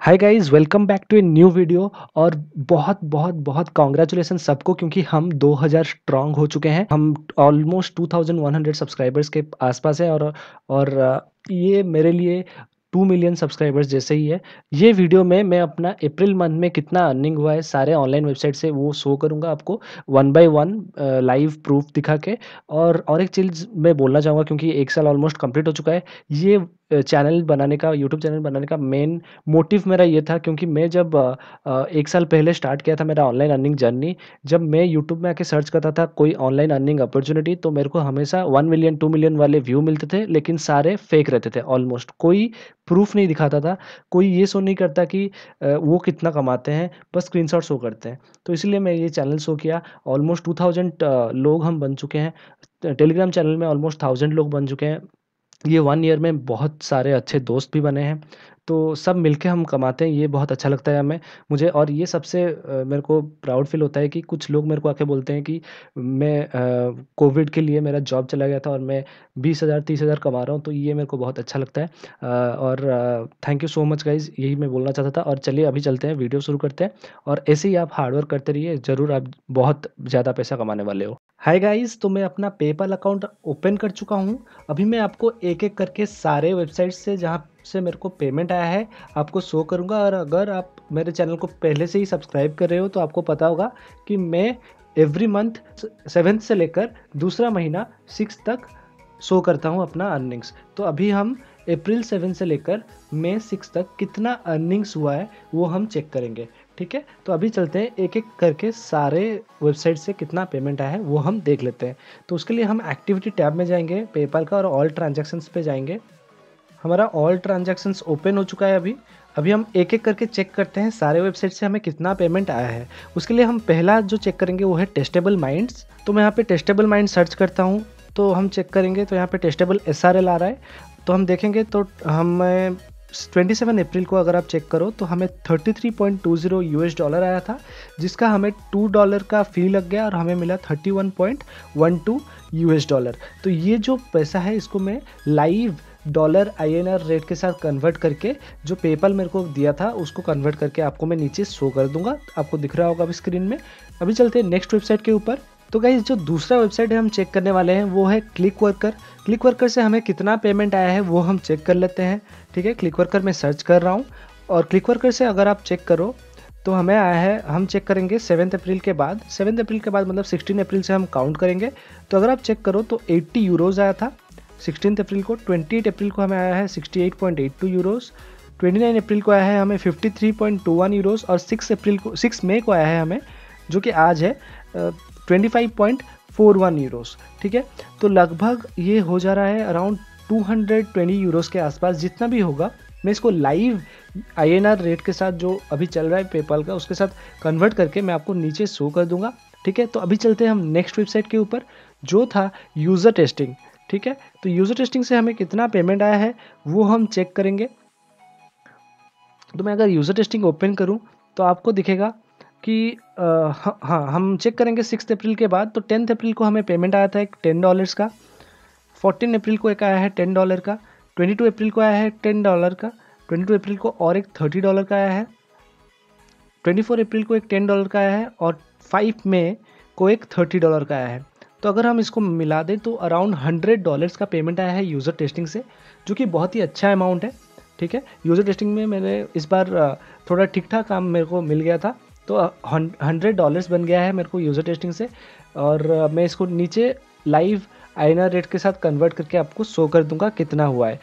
Hi guys welcome back to a new video और बहुत बहुत बहुत कॉन्ग्रेचुलेसन सबको क्योंकि हम 2000 स्ट्रांग हो चुके हैं। हम ऑलमोस्ट 2100 सब्सक्राइबर्स के आसपास है और और ये मेरे लिए टू मिलियन सब्सक्राइबर्स जैसे ही है। ये वीडियो में मैं अपना अप्रैल मंथ में कितना अर्निंग हुआ है, सारे ऑनलाइन वेबसाइट से वो शो करूँगा आपको one by one live proof दिखा के। और और एक चीज़ मैं बोलना चाहूँगा क्योंकि एक साल ऑलमोस्ट कंप्लीट हो चुका है, ये चैनल बनाने का यूट्यूब चैनल बनाने का मेन मोटिव मेरा ये था क्योंकि मैं जब एक साल पहले स्टार्ट किया था मेरा ऑनलाइन अर्निंग जर्नी जब मैं यूट्यूब में आके सर्च करता था कोई ऑनलाइन अर्निंग अपॉर्चुनिटी तो मेरे को हमेशा वन मिलियन टू मिलियन वाले व्यू मिलते थे, लेकिन सारे फेक रहते थे ऑलमोस्ट कोई प्रूफ नहीं दिखाता था, कोई ये शो नहीं करता कि वो कितना कमाते हैं, बस स्क्रीन शो करते हैं। तो इसलिए मैं ये चैनल शो किया ऑलमोस्ट टू थाउज़ेंड लोग हम बन चुके हैं टेलीग्राम चैनल में ऑलमोस्ट थाउज़ेंड लोग बन चुके हैं। ये वन ईयर में बहुत सारे अच्छे दोस्त भी बने हैं। तो सब मिलके हम कमाते हैं, ये बहुत अच्छा लगता है हमें। मुझे और ये सबसे मेरे को प्राउड फील होता है कि कुछ लोग मेरे को आके बोलते हैं कि, मैं कोविड के लिए मेरा जॉब चला गया था और मैं बीस हज़ार, तीस हज़ार कमा रहा हूँ। तो ये मेरे को बहुत अच्छा लगता है। और thank you so much guys यही मैं बोलना चाहता था। और चलिए अभी चलते हैं वीडियो शुरू करते हैं। और ऐसे ही आप हार्डवर्क करते रहिए, ज़रूर आप बहुत ज़्यादा पैसा कमाने वाले हो। हाय गाइस तो मैं अपना पेपल अकाउंट ओपन कर चुका हूँ। अभी मैं आपको एक एक करके सारे वेबसाइट से जहाँ से मेरे को पेमेंट आया है, आपको शो करूँगा और अगर आप मेरे चैनल को पहले से ही सब्सक्राइब कर रहे हो तो आपको पता होगा कि मैं एवरी मंथ सेवेंथ से लेकर दूसरा महीना सिक्स तक शो करता हूँ अपना अर्निंग्स तो अभी हम अप्रैल सेवन से लेकर मई सिक्स तक कितना अर्निंग्स हुआ है, वो हम चेक करेंगे। ठीक है? तो अभी चलते हैं एक एक करके सारे वेबसाइट से कितना पेमेंट आया है, वो हम देख लेते हैं। तो उसके लिए हम एक्टिविटी टैब में जाएँगे पेपाल का और ऑल ट्रांजेक्शन्स पे जाएँगे। हमारा ऑल ट्रांजेक्शन्स ओपन हो चुका है अभी। अभी हम एक एक करके चेक करते हैं, सारे वेबसाइट से हमें कितना पेमेंट आया है। उसके लिए हम पहला जो चेक करेंगे वो है टेस्टेबल माइंड्स तो मैं यहाँ पे टेस्टेबल माइंड सर्च करता हूँ। तो हम चेक करेंगे तो यहाँ पे टेस्टेबल एसआरएल आ रहा है। तो हम देखेंगे तो हमें 27 अप्रैल को अगर आप चेक करो तो हमें 33.20 यूएस डॉलर आया था, जिसका हमें टू डॉलर का फ़ी लग गया और हमें मिला 31.12 यूएस डॉलर तो ये जो पैसा है, इसको मैं लाइव डॉलर आई रेट के साथ कन्वर्ट करके जो पेपल मेरे को दिया था, उसको कन्वर्ट करके आपको मैं नीचे शो कर दूँगा। आपको दिख रहा होगा अभी स्क्रीन में। अभी चलते हैं नेक्स्ट वेबसाइट के ऊपर। तो गाइज़ जो दूसरा वेबसाइट है, हम चेक करने वाले हैं, वो है क्लिक वर्कर क्लिक वर्कर से हमें कितना पेमेंट आया है, वो हम चेक कर लेते हैं। ठीक है? क्लिक वर्कर में सर्च कर रहा हूँ। और क्लिक वर्कर से अगर आप चेक करो तो हमें आया है, हम चेक करेंगे सेवन्थ अप्रैल के बाद। सेवन्थ अप्रैल के बाद मतलब सिक्सटीन अप्रैल से हम काउंट करेंगे। तो अगर आप चेक करो तो एट्टी यूरोज़ आया था। सिक्सटीन अप्रैल को, ट्वेंटी अप्रैल को हमें आया है sixty eight point eight two euros twenty nine अप्रैल को आया है हमें fifty three point two one euros और सिक्स अप्रैल को, सिक्स मई को आया है हमें, जो कि आज है twenty five point four one euros ठीक है? तो लगभग ये हो जा रहा है around two hundred twenty euros के आसपास, जितना भी होगा, मैं इसको live I N R rate के साथ जो अभी चल रहा है पेपल का, उसके साथ कन्वर्ट करके मैं आपको नीचे शो कर दूँगा, ठीक है? तो अभी चलते हैं हम नेक्स्ट वेबसाइट के ऊपर, जो था यूज़र टेस्टिंग। ठीक है? तो यूज़र टेस्टिंग से हमें कितना पेमेंट आया है, वो हम चेक करेंगे। तो मैं अगर यूज़र टेस्टिंग ओपन करूँ तो आपको दिखेगा कि हाँ हाँ हम चेक करेंगे सिक्स अप्रैल के बाद तो टेंथ अप्रैल को हमें पेमेंट आया था एक टेन डॉलर्स का। फोर्टीन अप्रैल को एक आया है टेन डॉलर का। ट्वेंटी टू अप्रैल को आया है टेन डॉलर का। ट्वेंटी टू अप्रैल को और एक थर्टी डॉलर का आया है। ट्वेंटी फोर अप्रैल को एक टेन डॉलर का आया है और फाइव में को एक थर्टी डॉलर का आया है। तो अगर हम इसको मिला दें तो अराउंड हंड्रेड डॉलर्स का पेमेंट आया है यूज़र टेस्टिंग से, जो कि बहुत ही अच्छा अमाउंट है, ठीक है? यूज़र टेस्टिंग में मैंने इस बार थोड़ा ठीक ठाक काम मेरे को मिल गया था तो हंड्रेड डॉलर्स बन गया है मेरे को यूज़र टेस्टिंग से, और मैं इसको नीचे लाइव आई रेट के साथ कन्वर्ट करके आपको शो कर दूँगा कितना हुआ है।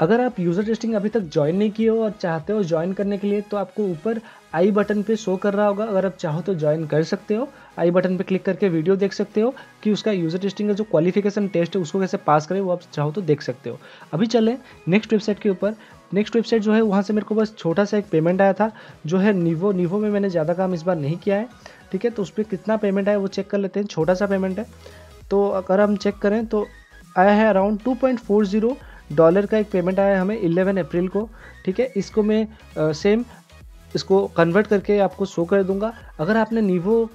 अगर आप यूज़र टेस्टिंग अभी तक ज्वाइन नहीं किए हो और चाहते हो ज्वाइन करने के लिए तो आपको ऊपर आई बटन पे शो कर रहा होगा। अगर आप चाहो तो ज्वाइन कर सकते हो। आई बटन पे क्लिक करके वीडियो देख सकते हो कि उसका यूज़र टेस्टिंग का जो क्वालिफिकेशन टेस्ट है, उसको कैसे पास करें, वो आप चाहो तो देख सकते हो। अभी चलें नेक्स्ट वेबसाइट के ऊपर। नेक्स्ट वेबसाइट जो है, वहाँ से मेरे को बस छोटा सा एक पेमेंट आया था, जो है नीवो नीवो में मैंने ज़्यादा काम इस बार नहीं किया है, ठीक है? तो उस पर कितना पेमेंट आया, वो चेक कर लेते हैं। छोटा सा पेमेंट है। तो अगर हम चेक करें तो आया है around two point four zero dollar का एक पेमेंट आया हमें 11 अप्रैल को, ठीक है? इसको मैं सेम इसको कन्वर्ट करके आपको शो कर दूँगा। अगर आपने नीवो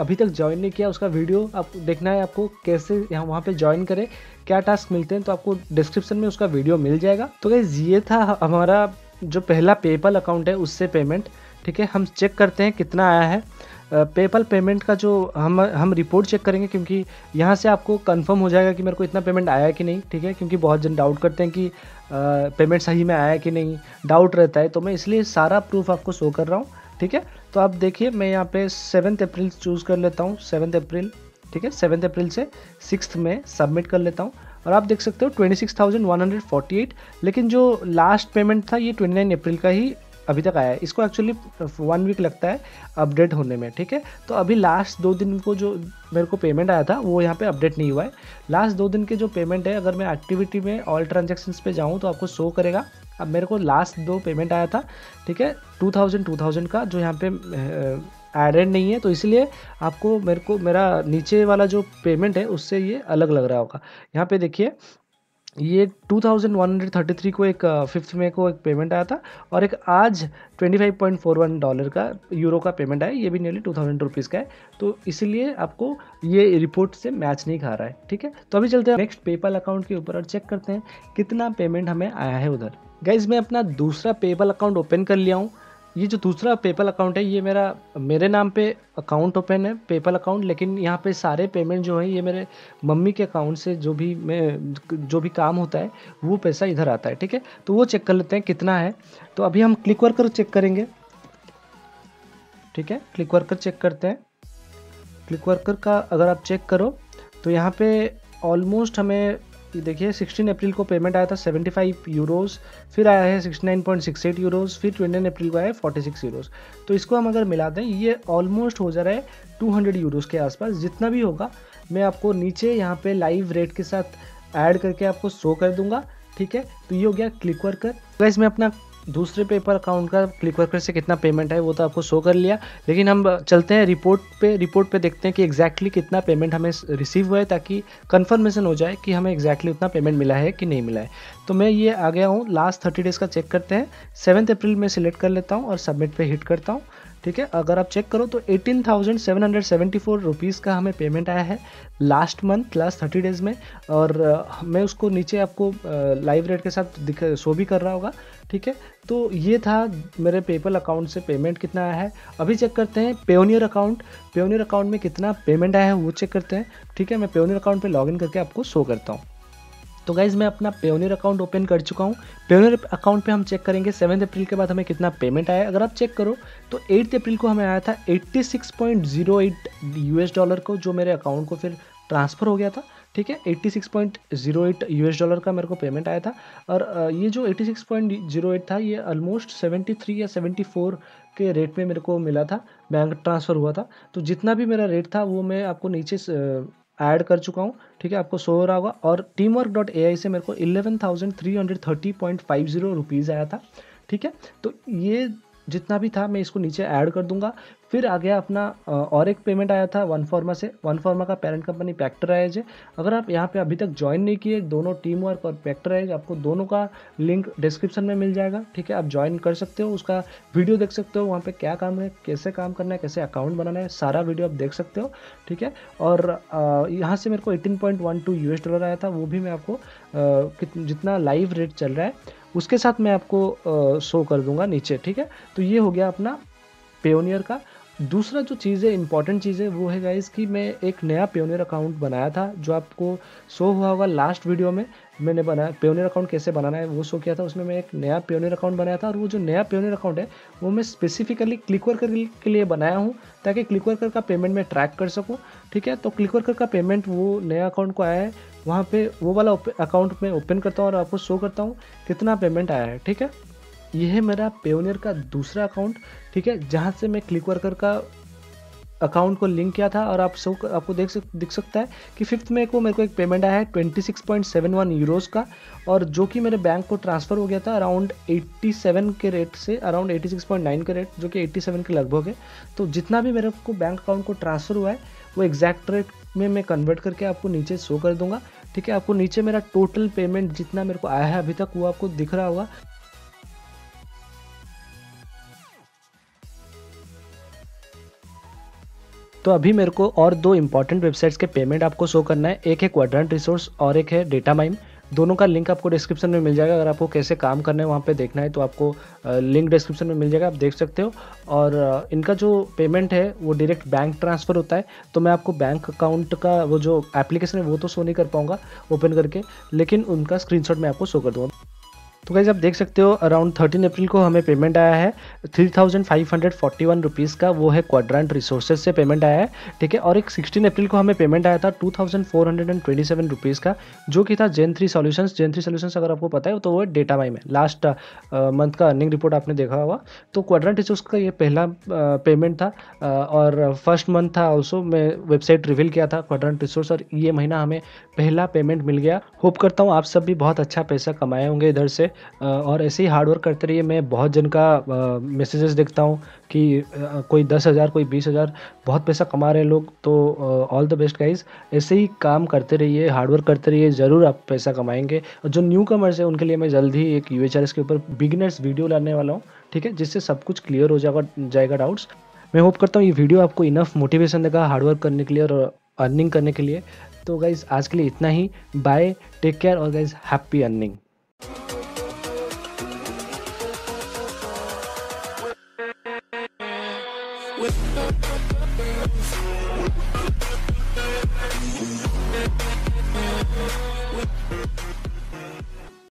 अभी तक ज्वाइन नहीं किया, उसका वीडियो आप देखना है आपको कैसे यहाँ, वहाँ पे ज्वाइन करें, क्या टास्क मिलते हैं तो आपको डिस्क्रिप्शन में उसका वीडियो मिल जाएगा। तो गैस ये था हमारा जो पहला पेपल अकाउंट है, उससे पेमेंट ठीक है? हम चेक करते हैं कितना आया है। पेपल पेमेंट का जो हम हम रिपोर्ट चेक करेंगे, क्योंकि यहाँ से आपको कंफर्म हो जाएगा कि मेरे को इतना पेमेंट आया कि नहीं, ठीक है? क्योंकि बहुत जन डाउट करते हैं कि पेमेंट सही में आया कि नहीं डाउट रहता है। तो मैं इसलिए सारा प्रूफ आपको शो कर रहा हूँ, ठीक है? तो आप देखिए, मैं यहाँ पे सेवन्थ अप्रैल चूज़ कर लेता हूँ सेवन्थ अप्रैल ठीक है? सेवन्थ अप्रैल से सिक्स में सबमिट कर लेता हूँ। और आप देख सकते हो twenty six thousand one hundred forty eight लेकिन जो लास्ट पेमेंट था, ये ट्वेंटी नाइन अप्रैल का ही अभी तक आया है। इसको एक्चुअली वन वीक लगता है अपडेट होने में, ठीक है? तो अभी लास्ट दो दिन को जो मेरे को पेमेंट आया था, वो यहाँ पे अपडेट नहीं हुआ है। लास्ट दो दिन के जो पेमेंट है, अगर मैं एक्टिविटी में ऑल ट्रांजेक्शन्स पे जाऊँ तो आपको शो करेगा। अब मेरे को लास्ट दो पेमेंट आया था, ठीक है? टू थाउज़ेंड टू थाउज़ेंड का, जो यहाँ पे एडेड नहीं है तो इसलिए आपको मेरे को, मेरा नीचे वाला जो पेमेंट है, उससे ये अलग लग रहा होगा। यहाँ पे देखिए ये 2133 को एक फिफ्थ मे को एक पेमेंट आया था और एक आज 25.41 डॉलर का यूरो का पेमेंट आया, ये भी नियरली टू थाउज़ेंड रुपीज़ का है। तो इसीलिए आपको ये रिपोर्ट से मैच नहीं खा रहा है, ठीक है? तो अभी चलते हैं नेक्स्ट पेपल अकाउंट के ऊपर और चेक करते हैं कितना पेमेंट हमें आया है उधर। गाइज़ मैं अपना दूसरा पेपल अकाउंट ओपन कर लिया हूँ। ये जो दूसरा पेपल अकाउंट है, ये मेरा, मेरे नाम पे अकाउंट ओपन है पेपल अकाउंट लेकिन यहाँ पे सारे पेमेंट जो है, ये मेरे मम्मी के अकाउंट से जो भी मैं, जो भी काम होता है, वो पैसा इधर आता है, ठीक है? तो वो चेक कर लेते हैं कितना है। तो अभी हम क्लिक वर्कर चेक करेंगे। ठीक है? क्लिक वर्कर चेक करते हैं। क्लिक वर्कर का अगर आप चेक करो तो यहाँ पे ऑलमोस्ट हमें देखिए 16 अप्रैल को पेमेंट आया था 75 यूरोस फिर आया है 69.68 यूरोस फिर 29 अप्रैल को आया है 46 यूरोस तो इसको हम अगर मिला दें, ये ऑलमोस्ट हो जा रहा है 200 यूरोस के आसपास। जितना भी होगा, मैं आपको नीचे यहाँ पे लाइव रेट के साथ ऐड करके आपको शो कर दूँगा, ठीक है? तो ये हो गया क्लिक वर्कर वैसे मैं अपना दूसरे पेपर अकाउंट का क्लिक वर्कर से कितना पेमेंट है वो तो आपको शो कर लिया। लेकिन हम चलते हैं रिपोर्ट पे रिपोर्ट पे देखते हैं कि एग्जैक्टली exactly कितना पेमेंट हमें रिसीव हुआ है, ताकि कंफर्मेशन हो जाए कि हमें एग्जैक्टली exactly उतना पेमेंट मिला है कि नहीं मिला है। तो मैं ये आ गया हूँ लास्ट थर्टी डेज़ का चेक करते हैं। सेवन्थ अप्रैल में सिलेक्ट कर लेता हूँ और सबमिट पर हिट करता हूँ। ठीक है? अगर आप चेक करो तो eighteen thousand seven hundred seventy four rupees का हमें पेमेंट आया है last month last thirty days में और मैं उसको नीचे आपको लाइव रेट के साथ दिख शो भी कर रहा होगा, ठीक है? तो ये था मेरे पेपल अकाउंट से पेमेंट कितना आया है। अभी चेक करते हैं पेओनियर अकाउंट पेओनियर अकाउंट में कितना पेमेंट आया है वो चेक करते हैं, ठीक है? मैं पेओनियर अकाउंट पे लॉगिन करके आपको शो करता हूँ। तो गाइज़ मैं अपना पेओनियर अकाउंट ओपन कर चुका हूँ। पेओनियर अकाउंट पे हम चेक करेंगे सेवन्थ अप्रैल के बाद हमें कितना पेमेंट आया अगर आप चेक करो तो एट्थ अप्रैल को हमें आया था 86.08 यूएस डॉलर को, जो मेरे अकाउंट को फिर ट्रांसफ़र हो गया था। ठीक है 86.08 यूएस डॉलर का मेरे को पेमेंट आया था। और ये जो 86.08 था, ये ऑलमोस्ट 73 या 74 के रेट में मेरे को मिला था। बैंक ट्रांसफ़र हुआ था। तो जितना भी मेरा रेट था, वो मैं आपको नीचे ऐड कर चुका हूँ, ठीक है, आपको शो हो रहा होगा। और team work dot A I से मेरे को eleven thousand three hundred thirty point five zero rupees आया था, ठीक है? तो ये जितना भी था, मैं इसको नीचे ऐड कर दूँगा। फिर आ गया अपना और एक पेमेंट आया था वन फार्मा से। वन फार्मा का पेरेंट कंपनी पैक्टराइज है। अगर आप यहाँ पे अभी तक ज्वाइन नहीं किए, दोनों टीम वर्क और पैक्टराइज आपको दोनों का लिंक डिस्क्रिप्शन में मिल जाएगा। ठीक है, आप ज्वाइन कर सकते हो, उसका वीडियो देख सकते हो, वहाँ पे क्या काम है, कैसे काम करना है, कैसे अकाउंट बनाना है, सारा वीडियो आप देख सकते हो। ठीक है, और यहाँ से मेरे को eighteen point one two dollar आया था, वो भी मैं आपको जितना लाइव रेट चल रहा है उसके साथ मैं आपको शो कर दूँगा नीचे, ठीक है? तो ये हो गया अपना पेओनियर का। दूसरा जो चीज़ है इंपॉर्टेंट चीज़ है वो है गाइज़ कि मैं एक नया पेओनियर अकाउंट बनाया था, जो आपको शो हुआ होगा लास्ट वीडियो में। मैंने बनाया पेओनियर अकाउंट कैसे बनाना है, वो शो किया था, उसमें मैं एक नया पेओनियर अकाउंट बनाया था और वो जो नया पेओनियर अकाउंट है, वो मैं स्पेसिफिकली क्लिक वर्कर के लिए बनाया हूँ, ताकि क्लिक वर्कर का पेमेंट मैं ट्रैक कर सकूँ, ठीक है? तो क्लिक वर्कर का पेमेंट वो नया अकाउंट को आया है, वहाँ पर वो वाला अकाउंट में ओपन करता हूँ और आपको शो करता हूँ कितना पेमेंट आया है, ठीक है? यह है मेरा पेओनियर का दूसरा अकाउंट ठीक है? जहाँ से मैं क्लिक वर्कर का अकाउंट को लिंक किया था और आप सब आपको देख सक, दिख सकता है कि फिफ्थ मे को मेरे को एक पेमेंट आया है twenty six point seven one euros का। और जो कि मेरे बैंक को ट्रांसफ़र हो गया था अराउंड एट्टी सेवन के रेट से around eighty six point nine के रेट जो कि एट्टी सेवन के लगभग है। तो जितना भी मेरे को बैंक अकाउंट को ट्रांसफ़र हुआ है, वो एग्जैक्ट रेट में मैं कन्वर्ट करके आपको नीचे शो कर दूँगा। ठीक है, आपको नीचे मेरा टोटल पेमेंट जितना मेरे को आया है अभी तक, वो आपको दिख रहा होगा। तो अभी मेरे को और दो इंपॉर्टेंट वेबसाइट्स के पेमेंट आपको शो करना है। एक है क्वाड्रेंट रिसोर्स और एक है डेटा माइम दोनों का लिंक आपको डिस्क्रिप्शन में मिल जाएगा। अगर आपको कैसे काम करना है वहाँ पे देखना है तो आपको लिंक डिस्क्रिप्शन में मिल जाएगा। आप देख सकते हो। और इनका जो पेमेंट है वो डायरेक्ट बैंक ट्रांसफ़र होता है। तो मैं आपको बैंक अकाउंट का वो जो एप्लीकेशन है वो तो शो नहीं कर पाऊँगा ओपन करके। लेकिन उनका स्क्रीनशॉट मैं आपको शो कर दूँगा। तो गाइज़ आप देख सकते हो अराउंड थर्टीन अप्रैल को हमें पेमेंट आया है। Three thousand five hundred forty one rupees का वो है क्वाड्रांट रिसोर्सेज से पेमेंट आया है, ठीक है? और एक सिक्सटीन अप्रैल को हमें पेमेंट आया था two thousand four hundred and twenty seven rupees का, जो कि था gen three solution gen three solution अगर आपको पता है तो वो डेटा माई में। लास्ट मंथ का अर्निंग रिपोर्ट आपने देखा होगा। तो क्वाड्रांट रिसोर्स का ये पहला पेमेंट था और फ़र्स्ट मंथ था ऑल्सो मैं वेबसाइट रिवील किया था क्वाड्रेंट रिसोर्स और ये महीना हमें पहला पेमेंट मिल गया। होप करता हूँ आप सब भी बहुत अच्छा पैसा कमाए होंगे इधर से। और ऐसे ही हार्ड वर्क करते रहिए। मैं बहुत जन का मैसेजेस देखता हूँ कि कोई दस हज़ार, कोई बीस हज़ार, बहुत पैसा कमा रहे हैं लोग। तो ऑल द बेस्ट गाइज़ ऐसे ही काम करते रहिए हार्डवर्क करते रहिए, ज़रूर आप पैसा कमाएँगे। और जो न्यू कमर्स है, उनके लिए मैं जल्द ही एक यू के ऊपर बिगनर्स वीडियो लाने वाला हूँ, ठीक है? जिससे सब कुछ क्लियर हो जाएगा जाएगा डाउट्स मैं होप करता हूँ ये वीडियो आपको इनफ मोटिवेशन देगा हार्डवर्क करने के लिए और अर्निंग करने के लिए। तो गाइज़ आज के लिए इतना ही। बाय टेक केयर और गाइज़ हैप्पी अर्निंग